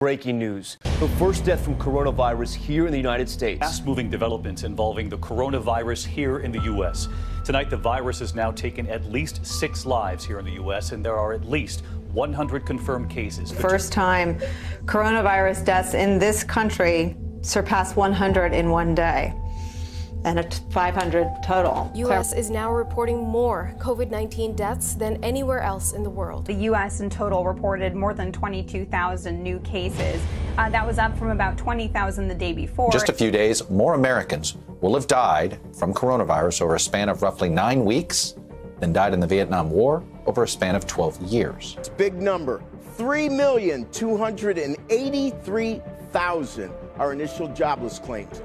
Breaking news. The first death from coronavirus here in the United States. Fast moving developments involving the coronavirus here in the U.S. Tonight, the virus has now taken at least six lives here in the U.S., and there are at least 100 confirmed cases. First time coronavirus deaths in this country surpass 100 in one day and a 500 total. U.S. is now reporting more COVID 19 deaths than anywhere else in the world. The U.S. in total reported more than 22,000 new cases. Uh, that was up from about 20,000 the day before. Just a few days, more Americans will have died from coronavirus over a span of roughly nine weeks than died in the Vietnam War over a span of 12 years. It's a big number 3,283,000 are initial jobless claims.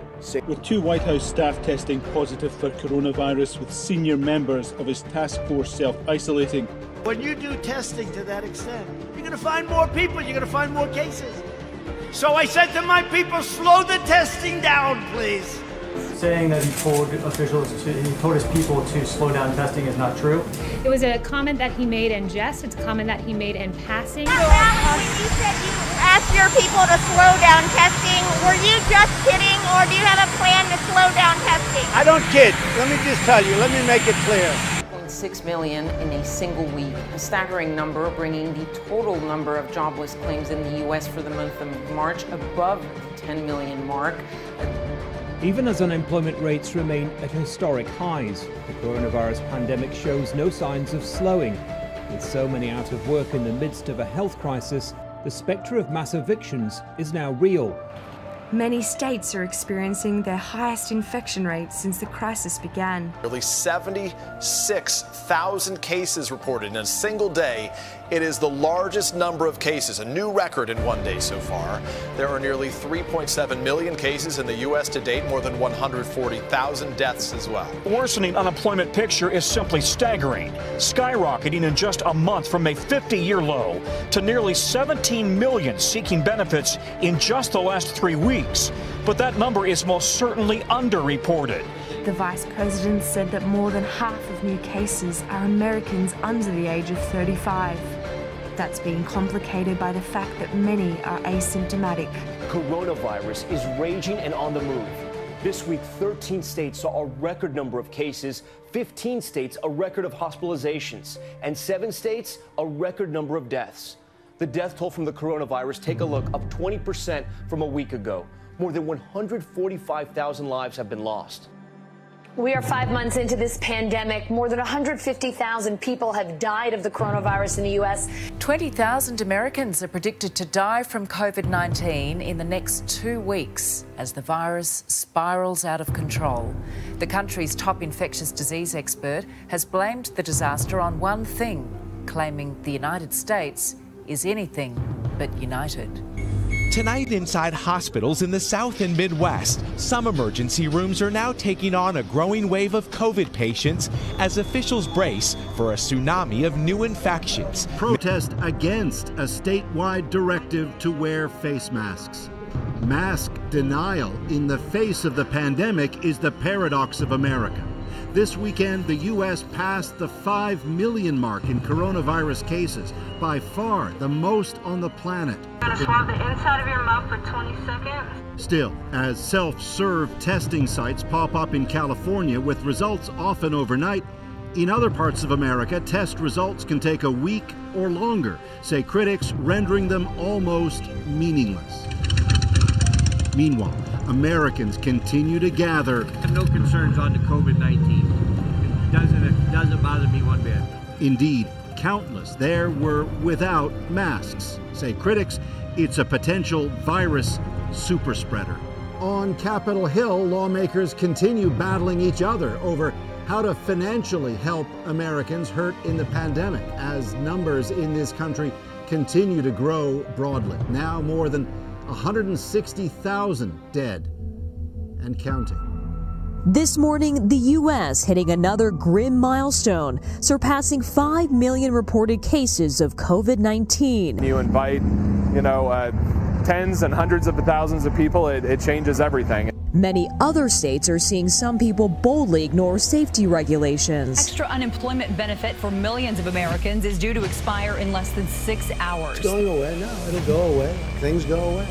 With two White House staff testing positive for coronavirus, with senior members of his task force self isolating. When you do testing to that extent, you're going to find more people, you're going to find more cases. So I said to my people, slow the testing down, please. Saying that he told officials, to, he told his people to slow down testing is not true. It was a comment that he made in jest. It's a comment that he made in passing. When you said you asked your people to slow down testing, were you just kidding, or do you have a plan to slow down testing? I don't kid. Let me just tell you. Let me make it clear. 6 million in a single week, a staggering number, bringing the total number of jobless claims in the U.S. for the month of March above the 10 million mark. Even as unemployment rates remain at historic highs, the coronavirus pandemic shows no signs of slowing. With so many out of work in the midst of a health crisis, the spectre of mass evictions is now real. Many states are experiencing their highest infection rates since the crisis began. Nearly 76,000 cases reported in a single day. It is the largest number of cases, a new record in one day so far. There are nearly 3.7 million cases in the U.S. to date, more than 140,000 deaths as well. The worsening unemployment picture is simply staggering, skyrocketing in just a month from a 50 year low to nearly 17 million seeking benefits in just the last three weeks. But that number is most certainly underreported. The vice president said that more than half of new cases are Americans under the age of 35. That's being complicated by the fact that many are asymptomatic. Coronavirus is raging and on the move. This week, 13 states saw a record number of cases, 15 states a record of hospitalizations, and seven states a record number of deaths. The death toll from the coronavirus, take a look, up 20% from a week ago. More than 145,000 lives have been lost. We are five months into this pandemic. More than 150,000 people have died of the coronavirus in the U.S. 20,000 Americans are predicted to die from COVID 19 in the next two weeks as the virus spirals out of control. The country's top infectious disease expert has blamed the disaster on one thing, claiming the United States is anything but united. Tonight, inside hospitals in the South and Midwest, some emergency rooms are now taking on a growing wave of COVID patients as officials brace for a tsunami of new infections. Protest against a statewide directive to wear face masks. Mask denial in the face of the pandemic is the paradox of America. This weekend, the U.S. passed the 5 million mark in coronavirus cases, by far the most on the planet. Gotta swab the inside of your mouth for 20 seconds. Still, as self serve testing sites pop up in California with results often overnight, in other parts of America, test results can take a week or longer, say critics, rendering them almost meaningless. Meanwhile, Americans continue to gather. I have no concerns on the COVID 19. It doesn't, it doesn't bother me one bit. Indeed, countless there were without masks. Say critics, it's a potential virus super spreader. On Capitol Hill, lawmakers continue battling each other over how to financially help Americans hurt in the pandemic as numbers in this country continue to grow broadly. Now more than 160,000 dead and counting. This morning, the U.S. hitting another grim milestone, surpassing 5 million reported cases of COVID 19. You invite, you know, uh, tens and hundreds of thousands of people, it, it changes everything. Many other states are seeing some people boldly ignore safety regulations. Extra unemployment benefit for millions of Americans is due to expire in less than six hours. It's going away. No, it'll go away. Things go away.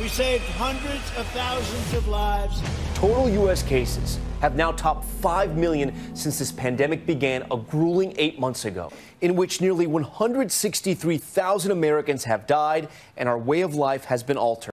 We saved hundreds of thousands of lives. Total U.S. cases have now topped 5 million since this pandemic began a grueling eight months ago, in which nearly 163,000 Americans have died and our way of life has been altered.